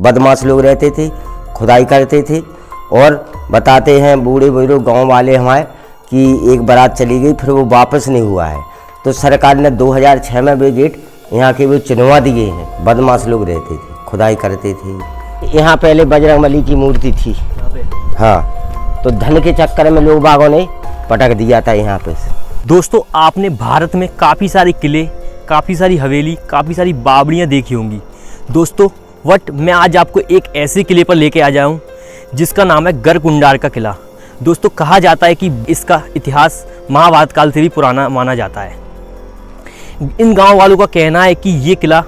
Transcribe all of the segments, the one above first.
बदमाश लोग रहते थे, खुदाई करते थे और बताते हैं बूढ़े बुज़ुर्ग गाँव वाले हमारे कि एक बारात चली गई, फिर वो वापस नहीं हुआ है। तो सरकार ने 2006 में वे गेट यहाँ के वो चुनवा दिए हैं। बदमाश लोग रहते थे, खुदाई करते थे। यहाँ पहले बजरंग बली की मूर्ति थी। हाँ तो धन के चक्कर में लोग बागों ने पटक दिया था यहाँ पे दोस्तों, आपने भारत में काफ़ी सारे किले, काफ़ी सारी हवेली, काफ़ी सारी बावड़ियाँ देखी होंगी। दोस्तों वट मैं आज आपको एक ऐसे किले पर लेके आ जाऊँ, जिसका नाम है गरकुंडार का किला। दोस्तों, कहा जाता है कि इसका इतिहास महाभारत काल से भी पुराना माना जाता है। इन गाँव वालों का कहना है कि ये किला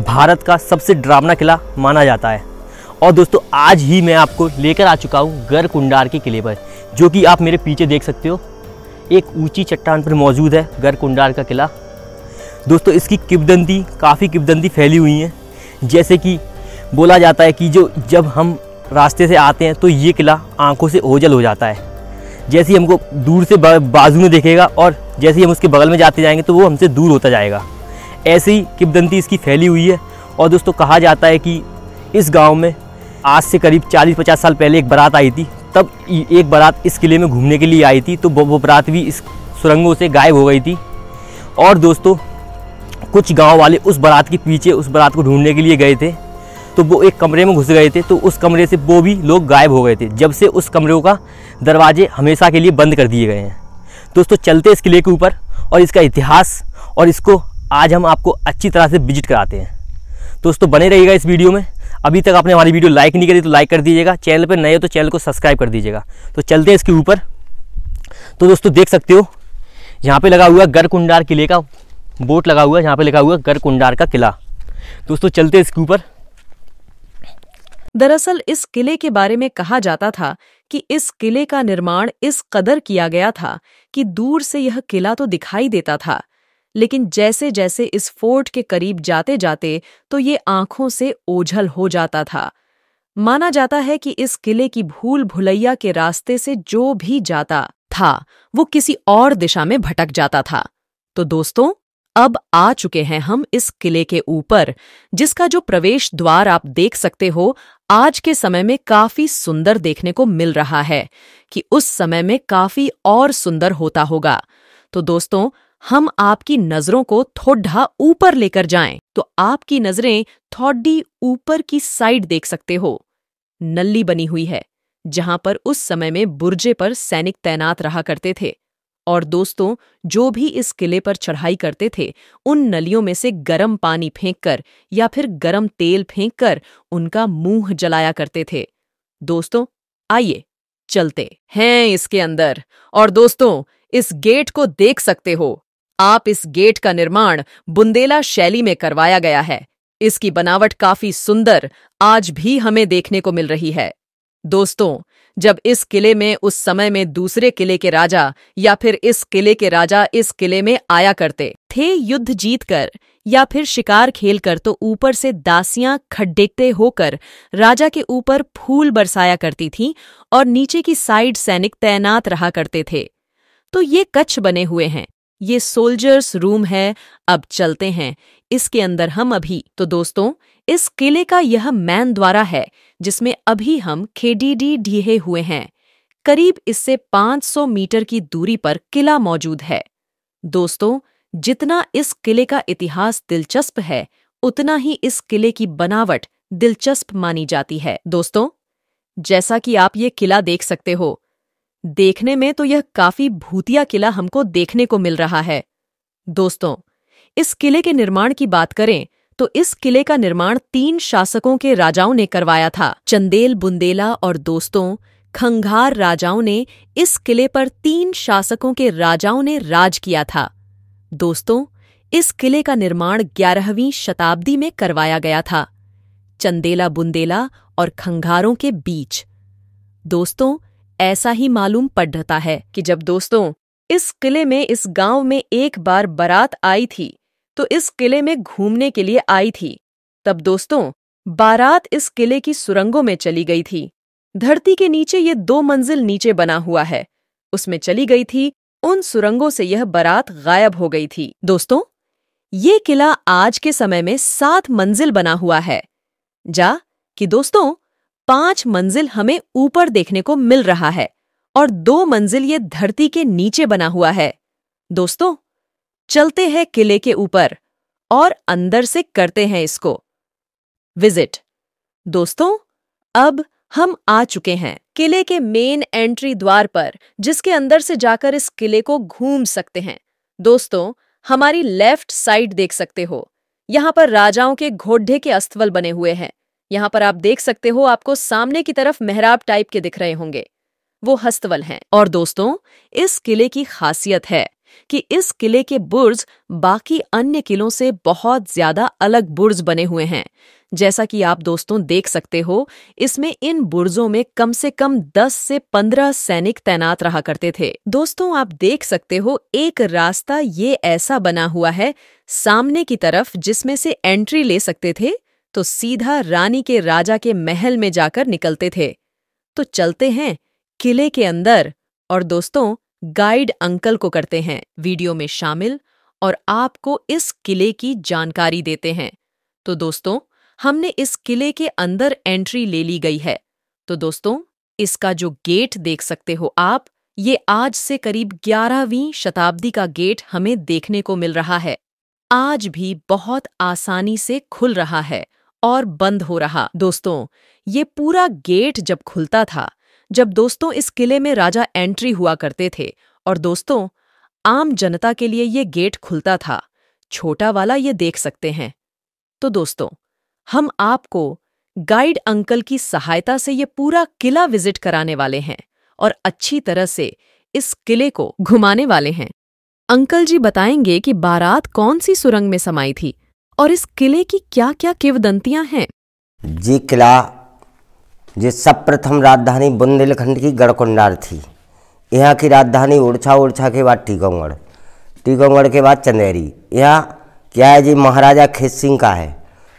भारत का सबसे डरावना किला माना जाता है। और दोस्तों, आज ही मैं आपको लेकर आ चुका हूँ गरकुंडार के किले पर, जो कि आप मेरे पीछे देख सकते हो। एक ऊँची चट्टान पर मौजूद है गरकुंडार का किला। दोस्तों, इसकी किबदंती काफ़ी किबदंती फैली हुई हैं। जैसे कि बोला जाता है कि जो जब हम रास्ते से आते हैं तो ये किला आँखों से ओझल हो जाता है। जैसे ही हमको दूर से बाजू में देखेगा और जैसे ही हम उसके बगल में जाते जाएँगे तो वो हमसे दूर होता जाएगा। ऐसे ही किबदंती इसकी फैली हुई है और दोस्तों, कहा जाता है कि इस गाँव में आज से करीब 40-50 साल पहले एक बारात आई थी। तब एक बारात इस किले में घूमने के लिए आई थी तो वो बारात भी इस सुरंगों से गायब हो गई थी। और दोस्तों कुछ गाँव वाले उस बारात के पीछे, उस बारात को ढूँढने के लिए गए थे। तो वो एक कमरे में घुस गए थे तो उस कमरे से वो भी लोग गायब हो गए थे, जब से उस कमरों का दरवाजे हमेशा के लिए बंद कर दिए गए हैं। दोस्तों, चलते इस किले के ऊपर और इसका इतिहास और इसको आज हम आपको अच्छी तरह से विज़िट कराते हैं। दोस्तों, बने रहिएगा इस वीडियो में। अभी तक आपने हमारी वीडियो लाइक नहीं करी तो लाइक कर दीजिएगा। चैनल पर नए हो तो चैनल को सब्सक्राइब कर दीजिएगा। तो चलते हैं इसके ऊपर। तो दोस्तों, देख सकते हो, यहाँ पे लगा हुआ गरकुंडार किले का बोट लगा हुआ है यहाँ पे लिखा हुआ है गरकुंडार का किला। दोस्तों, चलते इसके ऊपर। दरअसल, इस किले के बारे में कहा जाता था कि इस किले का निर्माण इस कदर किया गया था कि दूर से यह किला तो दिखाई देता था। लेकिन जैसे जैसे इस फोर्ट के करीब जाते जाते तो ये आँखों से ओझल हो जाता था। माना जाता है कि इस किले की भूल भुलैया के रास्ते से जो भी जाता था, वो किसी और दिशा में भटक जाता था। तो दोस्तों अब आ चुके हैं हम इस किले के ऊपर, जिसका जो प्रवेश द्वार आप देख सकते हो, आज के समय में काफ़ी सुंदर देखने को मिल रहा है, कि उस समय में काफ़ी और सुंदर होता होगा। तो दोस्तों, हम आपकी नज़रों को थोड़ा ऊपर लेकर जाएँ। तो आपकी नज़रें थोड़ी ऊपर की साइड देख सकते हो। नल्ली बनी हुई है, जहाँ पर उस समय में बुर्जे पर सैनिक तैनात रहा करते थे। और दोस्तों, जो भी इस किले पर चढ़ाई करते थे, उन नलियों में से गरम पानी फेंककर या फिर गरम तेल फेंककर उनका मुँह जलाया करते थे। दोस्तों, आइए, चलते हैं इसके अंदर। और दोस्तों, इस गेट को देख सकते हो। आप इस गेट का निर्माण बुंदेला शैली में करवाया गया है। इसकी बनावट काफ़ी सुंदर आज भी हमें देखने को मिल रही है। दोस्तों, जब इस किले में उस समय में दूसरे किले के राजा या फिर इस किले के राजा इस किले में आया करते, थे युद्ध जीतकर या फिर शिकार खेलकर तो ऊपर से दासियाँ खड्डेकते होकर राजा के ऊपर फूल बरसाया करती थीं और नीचे की साइड सैनिक तैनात रहा करते थे। तो ये कच्छ बने हुए हैं। ये सोल्जर्स रूम है, अब चलते हैं। इसके अंदर हम अभी तो दोस्तों, इस किले का यह मैन द्वारा है, जिसमें अभी हम खेडीडी ढीहे हुए हैं। करीब इससे 500 मीटर की दूरी पर किला मौजूद है। दोस्तों, जितना इस किले का इतिहास दिलचस्प है, उतना ही इस किले की बनावट दिलचस्प मानी जाती है। दोस्तों, जैसा कि आप ये किला देख सकते हो देखने में तो यह काफ़ी भूतिया किला हमको देखने को मिल रहा है। दोस्तों, इस किले के निर्माण की बात करें तो इस किले का निर्माण तीन शासकों के राजाओं ने करवाया था। चंदेल, बुंदेला और दोस्तों खंघार राजाओं ने इस किले पर तीन शासकों के राजाओं ने राज किया था। दोस्तों, इस किले का निर्माण ग्यारहवीं शताब्दी में करवाया गया था। चंदेला, बुंदेला और खंघारों के बीच। दोस्तों ऐसा ही मालूम पड़ पड़ता है कि जब दोस्तों, इस किले में, इस गाँव में एक बार बारात आई थी तो इस किले में घूमने के लिए आई थी। तब दोस्तों, बारात इस किले की सुरंगों में चली गई थी। धरती के नीचे ये दो मंजिल नीचे बना हुआ है। उसमें चली गई थी, उन सुरंगों से यह बारात गायब हो गई थी। दोस्तों, ये किला आज के समय में सात मंजिल बना हुआ है। जा कि दोस्तों पाँच मंजिल हमें ऊपर देखने को मिल रहा है और दो मंजिल ये धरती के नीचे बना हुआ है। दोस्तों, चलते हैं किले के ऊपर और अंदर से करते हैं इसको। विज़िट दोस्तों, अब हम आ चुके हैं किले के मेन एंट्री द्वार पर, जिसके अंदर से जाकर इस किले को घूम सकते हैं। दोस्तों, हमारी लेफ़्ट साइड देख सकते हो। यहाँ पर राजाओं के घोड्ढे के अस्तवल बने हुए हैं। यहाँ पर आप देख सकते हो आपको सामने की तरफ़ मेहराब टाइप के दिख रहे होंगे। वो हस्तवल हैं। और दोस्तों, इस किले की खासियत है कि इस किले के बुर्ज बाकी अन्य किलों से बहुत ज़्यादा अलग बुर्ज बने हुए हैं। जैसा कि आप दोस्तों देख सकते हो, इसमें इन बुर्जों में कम से कम 10 से 15 सैनिक तैनात रहा करते थे। दोस्तों, आप देख सकते हो, एक रास्ता ये ऐसा बना हुआ है सामने की तरफ़ जिसमें से एंट्री ले सकते थे तो सीधा रानी के राजा के महल में जाकर निकलते थे। तो चलते हैं किले के अंदर और दोस्तों गाइड अंकल को करते हैं, वीडियो में शामिल और आपको इस किले की जानकारी देते हैं। तो दोस्तों, हमने इस किले के अंदर एंट्री ले ली गई है। तो दोस्तों, इसका जो गेट देख सकते हो आप, ये आज से करीब 11वीं शताब्दी का गेट हमें देखने को मिल रहा है। आज भी बहुत आसानी से खुल रहा है। और बंद हो रहा। दोस्तों, ये पूरा गेट जब खुलता था, जब दोस्तों इस किले में राजा एंट्री हुआ करते थे, और दोस्तों, आम जनता के लिए ये गेट खुलता था, छोटा वाला ये देख सकते हैं। तो दोस्तों, हम आपको गाइड अंकल की सहायता से ये पूरा किला विज़िट कराने वाले हैं, और अच्छी तरह से इस किले को घुमाने वाले हैं। अंकल जी बताएँगे कि बारात कौन सी सुरंग में समाई थी। और इस किले की क्या क्या किवदंतियाँ हैं? जी किला, ये सब प्रथम राजधानी बुंदेलखंड की गढ़कुंडार थी। यहाँ की राजधानी उड़छा उड़छा के बाद टीकमगढ़ टीकमगढ़ के बाद चंदेरी। यहाँ क्या है जी, महाराजा खेत सिंह का है।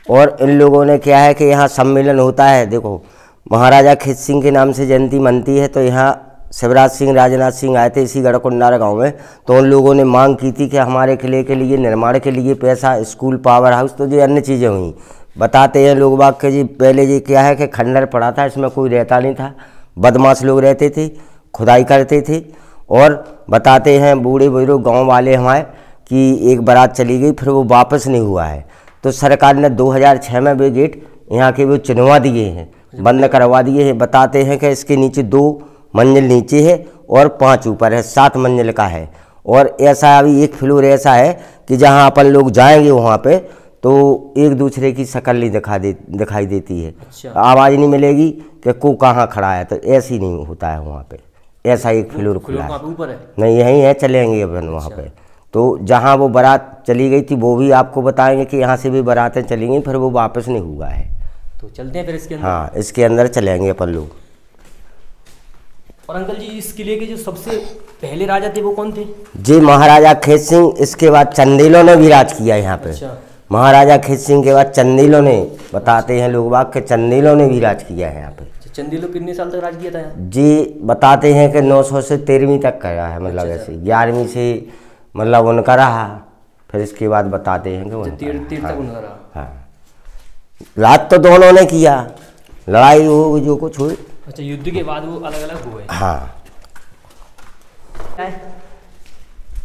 और इन लोगों ने क्या है कि यहाँ सम्मेलन होता है। देखो, महाराजा खेत सिंह के नाम से जयंती मनती है तो यहाँ शिवराज सिंह, राजनाथ सिंह आए थे इसी गढ़कुंडार गाँव में। तो उन लोगों ने मांग की थी कि हमारे किले के लिए, निर्माण के लिए पैसा, स्कूल, पावर हाउस तो ये अन्य चीज़ें हुई। बताते हैं लोग बाग के जी, पहले ये क्या है कि खंडर पड़ा था, इसमें कोई रहता नहीं था। बदमाश लोग रहते थे, खुदाई करते थे। और बताते हैं बूढ़े बुज़ुर्ग गाँव वाले हमारे कि एक बारात चली गई, फिर वो वापस नहीं हुआ है। तो सरकार ने 2006 में वे गेट, यहाँ के वो चुनवा दिए हैं, बंद करवा दिए हैं। बताते हैं कि इसके नीचे दो मंजिल नीचे है और पाँच ऊपर है सात मंजिल का है। और ऐसा अभी एक फ्लोर ऐसा है कि जहाँ अपन लोग जाएँगे वहाँ पे तो एक दूसरे की शक्ल नहीं दिखा दे दिखाई देती है। अच्छा। आवाज़ नहीं मिलेगी कि को कहाँ खड़ा है तो ऐसी नहीं होता है वहाँ पे। ऐसा एक फ्लोर खुला है। ऊपर है। नहीं यहीं है चलेंगे अपन अच्छा। वहाँ पे। तो जहाँ वो बारात चली गई थी वो भी आपको बताएँगे कि यहाँ से भी बारातें चली गई फिर वो वापस नहीं हुआ है। तो चलते हैं फिर इसके अंदर। हाँ इसके अंदर चलेंगे अपन लोग। और अंकल जी इस किले के जो सबसे पहले राजा थे वो कौन थे? जी महाराजा खेत सिंह इसके बाद चंदेलों ने भी राज किया यहाँ पे। अच्छा। महाराजा खेत सिंह के बाद चंदेलों ने बताते हैं लोग बाग के चंदेलों ने भी राज किया है यहाँ पे। अच्छा, चंदेलो कितने साल तक राज किया था जी बताते हैं कि 900 से तेरहवीं तक करा है मतलब अच्छा, ऐसे ग्यारहवीं से मतलब उनका रहा। फिर इसके बाद बताते हैं कि तीर तीर तक उनका रहा। हाँ। राज तो दोनों ने किया। लड़ाई हो जो कुछ हुई। अच्छा युद्ध के बाद वो अलग अलग हुए। हाँ।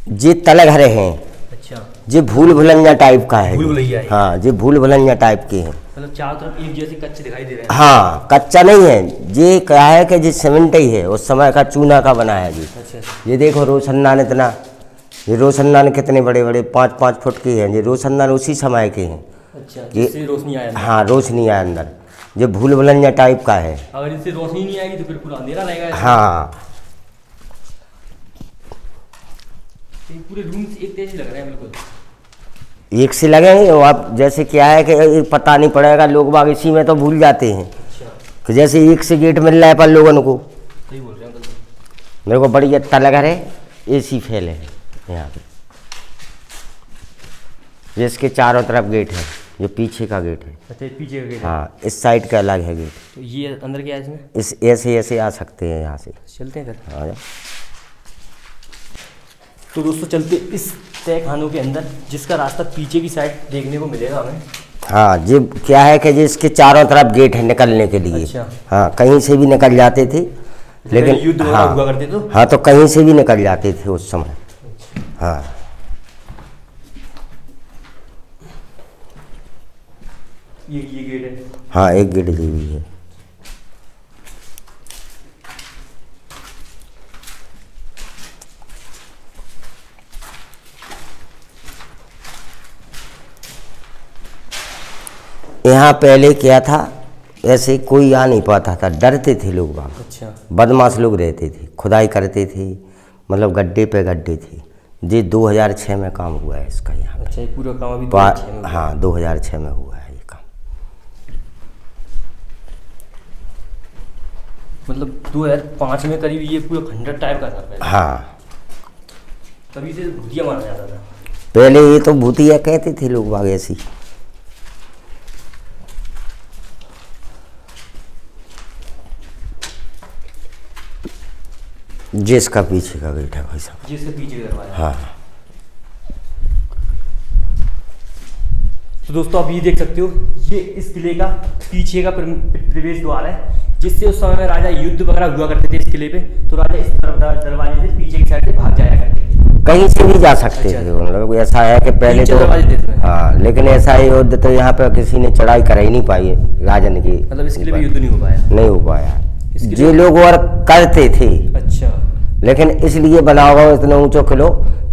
जी तल घरे हैं। अच्छा। जी भूल भुलंजा टाइप का है। भूल भुलैया हाँ। जी भूल भुलंजा टाइप के हैं। मतलब चारों तरफ़ एक जैसे कच्चे दिखाई दे रहे हैं। हाँ कच्चा नहीं है। ये क्या है कि जी सीमेंट ही है। उस समय का चूना का बना है जी। अच्छा ये देखो रोशनदान इतना। ये रोशनदान कितने बड़े बड़े पाँच पाँच फुट के हैं। ये रोशनदान उसी समय के हैं। अच्छा ये- रोशनी आया हाँ रोशनी है अंदर। ये भूल भुलंजा टाइप का है। अगर इससे रोशनी नहीं आएगी तो फिर पूरा अंधेरा रहेगा। हाँ। पूरे रूम से एक तेज लग रहे हैं बिल्कुल। एक से लगेंगे और आप जैसे क्या है कि पता नहीं पड़ेगा लोग बाग इसी में तो भूल जाते हैं। अच्छा। कि जैसे एक से गेट मिल रहा है पर लोगों को। सही बोल रहे हैं मेरे को बड़ी अच्छा लगा है ए सी फैले है यहाँ पे। जिसके चारों तरफ़ गेट है। जो पीछे का गेट है। अच्छा पीछे का गेट हाँ। इस साइड का अलग है गेट। तो ये अंदर क्या है इसमें? इस ऐसे ऐसे आ सकते हैं यहाँ से। चलते हैं फिर। जाओ तो दोस्तों चलते इस तय खानों के अंदर जिसका रास्ता पीछे की साइड देखने को मिलेगा हमें। हाँ जी क्या है कि जी इसके चारों तरफ़ गेट है निकलने के लिए। अच्छा। हाँ कहीं से भी निकल जाते थे लेकिन युद्ध हाँ। हुआ करते तो? हाँ तो कहीं से भी निकल जाते थे उस समय। हाँ। ये ये गेट है। हाँ एक गेट जी हुई है। यहाँ पहले क्या था? ऐसे कोई आ नहीं पाता था। डरते थे लोग वहाँ। अच्छा। बदमाश लोग रहते थे। खुदाई करते थे। मतलब गड्ढे पे गड्ढे थे। जी 2006 में काम हुआ है इसका यहाँ अच्छा पूरा काम अभी पा- 2006 में हाँ। 2006 में हुआ है। ये दो हज़ार 2005 में करीब ये पूरा खंडर टाइप का था पहले। हाँ। तभी से भूतिया माना जाता था। पहले ये तो भूतिया कहते थे लोग बाग ऐसी। जिसका पीछे का गेट है भाई साहब। जिसके पीछे का दरवाज़ा। हाँ। तो दोस्तों आप ये देख सकते हो ये इस किले का पीछे का प्रवेश द्वार है। जिससे उस समय में राजा युद्ध वगैरह हुआ करते थे इस किले पे तो राजा इस दरवाजे से पीछे की साइड से भाग जाया करते थे। कहीं से भी जा सकते अच्छा। थे उन लोग। ऐसा है कि पहले तो। हाँ लेकिन ऐसा ही युद्ध तो यहाँ पे किसी ने चढ़ाई कर ही नहीं पाई राजन की मतलब इस किले पे युद्ध नहीं हो पाया? नहीं हो पाया। जे लोग और करते थे। अच्छा। लेकिन इसलिए बना हुआ इतना ऊंचो किलो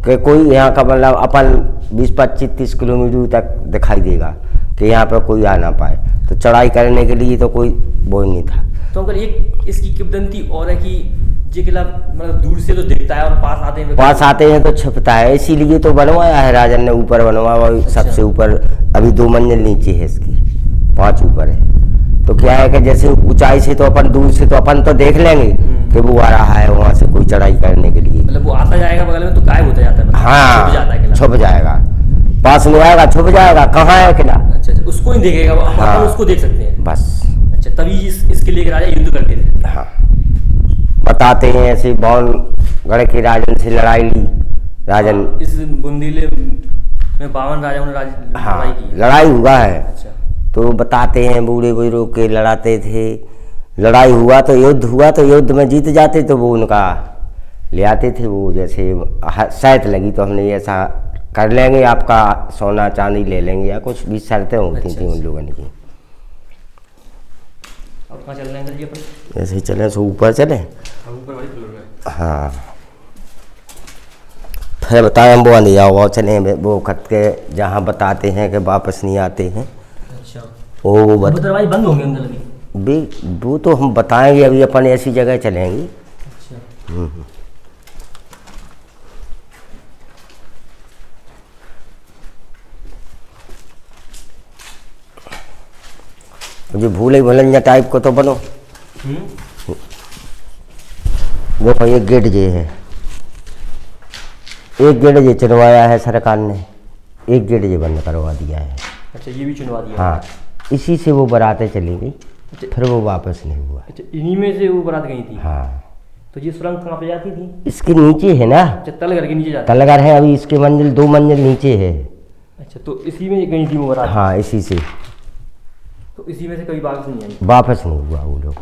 कि कोई यहाँ का मतलब अपन 20 पच्चीस तीस किलोमीटर तक दिखाई देगा कि यहाँ पर कोई आ ना पाए। तो चढ़ाई करने के लिए तो कोई वो नहीं था। तो अंकल एक इसकी किबदंती और है कि ये किला मतलब दूर से तो दिखता है और पास आते हैं पास आते हैं तो छिपता है इसीलिए तो बनवाया है राजन ने ऊपर बनवाया हुआ सबसे ऊपर अभी दो मंजिल नीचे है इसकी पाँच ऊपर है। तो क्या है कि जैसे ऊंचाई से तो अपन दूर से तो अपन तो देख लेंगे कि वो आ रहा है वहाँ से कोई चढ़ाई करने के लिए। मतलब वो आता जाएगा बगल में तो गायब होता जाता है मतलब हाँ छुप जाएगा। पास में आएगा छुप जाएगा कहाँ है किला अच्छा अच्छा उसको नहीं देखेगा हाँ। उसको देख सकते हैं। बस। अच्छा तभी इस इसके लिए राजा युद्ध करते थे। हाँ। बताते हैं ऐसे बौन गढ़ के राजन से लड़ाई ली। राजन इस बुंदीले में बावन राजाओं ने राज हाँ लड़ाई की। लड़ाई हुआ है। अच्छा। तो बताते हैं बूढ़े बुज़ुर्ग के लड़ाते थे। लड़ाई हुआ तो युद्ध हुआ तो युद्ध में जीत जाते तो वो उनका ले आते थे वो जैसे ह- शर्त लगी तो हमने ऐसा कर लेंगे आपका सोना चांदी ले लेंगे या कुछ भी शर्तें होती अच्छा, थी उन अच्छा। लोगों की। अब कहाँ चल रहे हैं अंकल जी अपन? ऐसे ही चले सो ऊपर चले? ऊपर वाली फ्लोर में। हाँ। फिर बताए हम वो अंधिया हुआ चले वो खत के जहाँ बताते हैं कि वापस नहीं आते हैं। अच्छा। वो वो बत, दरवाजे बंद होंगे अंदर अभी? भी वो तो हम बताएँगे अभी अपन ऐसी जगह चलेंगे। अच्छा। जो भूले भुलंजा टाइप को तो बनो। हम्म। देखो ये गेट जे है। एक गेट जे चलवाया है सरकार ने। एक गेट जे बंद करवा दिया है। अच्छा ये भी चुनवा दिया। हाँ इसी से वो बरातें चली गई। अच्छा। फिर वो वापस नहीं हुआ। अच्छा इन्हीं में से वो बारात गई थी? हाँ। तो ये सुरंग कहाँ पे जाती थी? इसके नीचे है ना? अच्छा तल करके नीचे जाती तलगर है अभी इसके मंजिल दो मंजिल नीचे है। अच्छा तो इसी में गई थी वो बारात? हाँ इसी से। इसी में से कभी वापस नहीं आई। वापस नहीं हुआ वो लोग।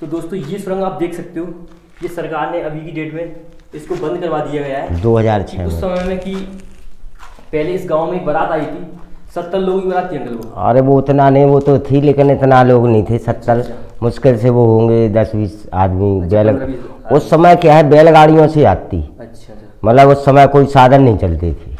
तो दोस्तों ये सुरंग आप देख सकते हो ये सरकार ने अभी की डेट में इसको बंद करवा दिया गया है। 2006 कि उस समय में कि पहले इस गाँव में बारात आई थी सत्तर लोगों की बारात थी अंकल वो अरे वो उतना नहीं वो तो थी लेकिन इतना लोग नहीं थे सत्तर। अच्छा। मुश्किल से वो होंगे दस बीस आदमी अच्छा, बैल उस समय क्या है बैलगाड़ियों से आती। अच्छा अच्छा। मतलब उस समय कोई साधन नहीं चलते थे।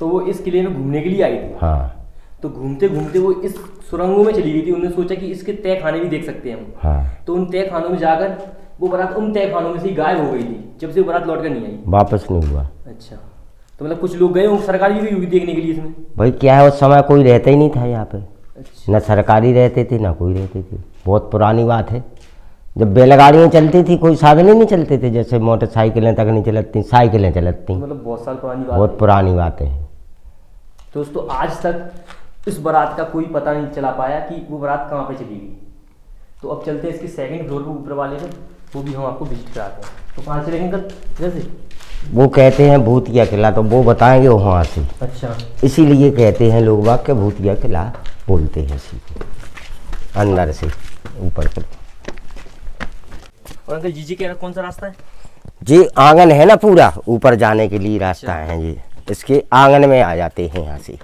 तो वो इस किले में घूमने के लिए आई थी? हाँ। तो घूमते घूमते वो इस सुरंगों में चली गई थी उन्होंने सोचा कि इसके तय खाने भी देख सकते हैं हम। हाँ। तो उन तय खानों में जाकर वो बारात उन तय खानों में से गायब हो गई थी जब से वो बारात लौट कर नहीं आई। वापस नहीं हुआ। अच्छा। तो मतलब कुछ लोग गए होंगे सरकारी भी हुई देखने के लिए इसमें? भाई क्या है उस समय कोई रहता ही नहीं था यहाँ पे। अच्छा। न सरकारी रहते थे ना कोई रहते थे। बहुत पुरानी बात है। जब बैलगाड़ियाँ चलती थी कोई साधन ही नहीं चलते थे जैसे मोटरसाइकिलें तक नहीं चलती साइकिलें चलती। मतलब बहुत साल पुरानी बात बहुत पुरानी बातें हैं। दोस्तों आज तक इस बारात का कोई पता नहीं चला पाया कि वो बारात कहाँ पे चली गई। तो अब चलते हैं इसके सेकंड फ्लोर पे ऊपर वाले पे वो भी हम आपको विज़िट कराते हैं। तो कहाँ चलेंगे अंकल इधर से? वो कहते हैं भूतिया किला तो वो बताएँगे वहाँ से। अच्छा। इसीलिए कहते हैं लोग बाग के भूतिया किला बोलते हैं इसी को। अंदर से ऊपर को और अंकल जी जी कह रहा कौन सा रास्ता है? जी आँगन है ना पूरा? ऊपर जाने के लिए रास्ता है ये। इसके आँगन में आ जाते हैं यहाँ से।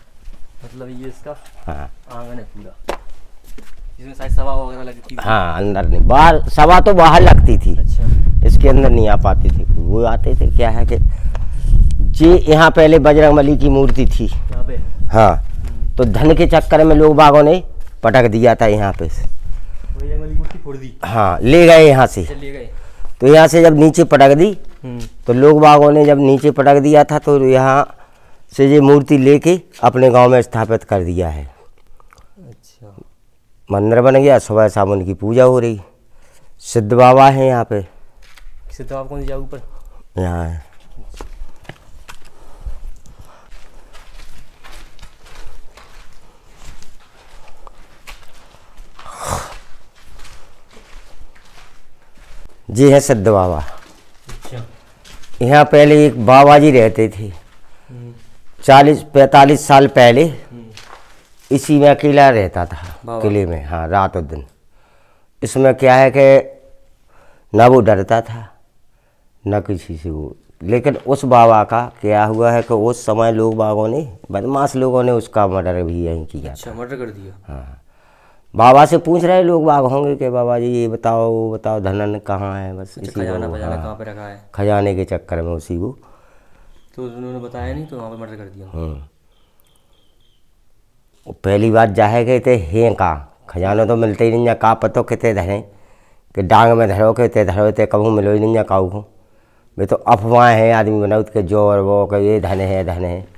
मतलब ये इसका हाँ। आँगन है पूरा। जिसमें शायद सभा वगैरह लगती थी। हाँ अंदर नहीं। बाहर सवा तो बाहर लगती थी। अच्छा। इसके अंदर नहीं आ पाती थी। वो आते थे क्या है कि जी यहाँ पहले बजरंग बली की मूर्ति थी। पे? हाँ। तो धन के चक्कर में लोग बागों ने पटक दिया था यहाँ पे मूर्ति फोड़ दी। हाँ ले गए यहाँ से। गए। तो यहाँ से जब नीचे पटक दी हम्म। तो लोग बागों ने जब नीचे पटक दिया था तो यहाँ से ये मूर्ति लेके अपने गाँव में स्थापित कर दिया है। अच्छा। मंदिर बन गया सुबह शाम उनकी पूजा हो रही। सिद्ध बाबा है यहाँ पे। सिद्ध बाबा कौन जाओ ऊपर? यहाँ है। जी है सिद्ध बाबा। अच्छा। यहाँ पहले एक बाबा जी रहते थे। चालीस पैंतालीस साल पहले इसी में अकेला रहता था किले में हाँ रात और दिन। इसमें क्या है कि न वो डरता था न किसी से वो लेकिन उस बाबा का क्या हुआ है कि उस समय लोग बागों ने बदमाश लोगों ने उसका मर्डर भी यहीं किया अच्छा मर्डर कर दिया। हाँ। बाबा से पूछ रहे लोग बाग होंगे कि बाबा जी ये बताओ वो बताओ धनन कहाँ है? बस इसी खजाना हाँ, कहाँ पे रखा है? खजाने के चक्कर में उसी को तो उन्होंने बताया नहीं तो वहाँ पर मर्डर कर दिया। और वो पहली बार जाहे गए थे हे का। खजाना तो मिलते ही नहीं जा का पतो कितने धरे, कि डांग में धरो के ते धरो ते कबू मिलो ही नहीं जा काऊ को। वे तो अफवाह है, आदमी बनाऊ के जो और वो, के ये धन है धन है।